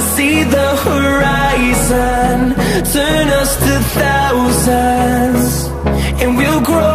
to see the horizon Turn us to thousands And we'll grow